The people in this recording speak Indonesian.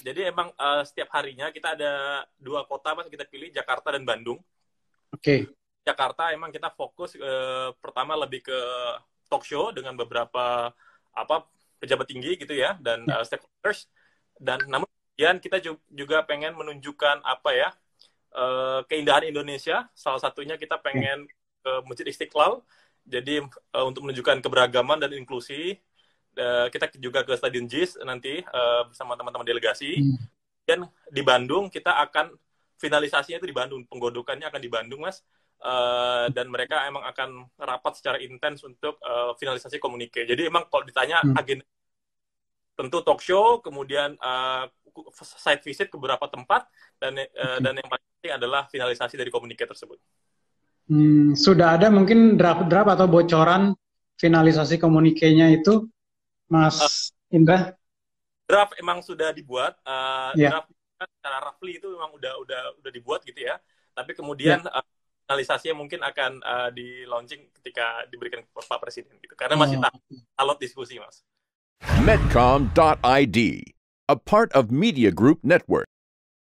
jadi emang uh, setiap harinya kita ada dua kota mas kita pilih Jakarta dan Bandung. Oke. Okay. Jakarta emang kita fokus uh, pertama lebih ke talk show dengan beberapa apa pejabat tinggi gitu ya dan uh, stakeholders dan namun kemudian kita juga pengen menunjukkan apa ya uh, keindahan Indonesia salah satunya kita pengen ke Masjid Istiqlal jadi uh, untuk menunjukkan keberagaman dan inklusi uh, kita juga ke Stadion JIS nanti uh, bersama teman-teman delegasi. Hmm. Dan di Bandung kita akan finalisasinya itu di Bandung, penggodokannya akan di Bandung, Mas. Uh, dan mereka emang akan rapat secara intens untuk uh, finalisasi komunike. Jadi emang kalau ditanya hmm. agenda tentu talk show, kemudian uh, site visit ke beberapa tempat dan uh, dan yang paling penting adalah finalisasi dari komunike tersebut. Hmm, sudah ada mungkin draft-draft atau bocoran finalisasi komunikenya itu Mas uh, Indra? Draft emang sudah dibuat. Uh, yeah. Draft secara roughly itu memang udah udah udah dibuat gitu ya. Tapi kemudian yeah. uh, finalisasinya mungkin akan uh, di launching ketika diberikan Pak Presiden gitu. Karena masih oh. alot diskusi, Mas. Medcom.id, a part of Media Group Network.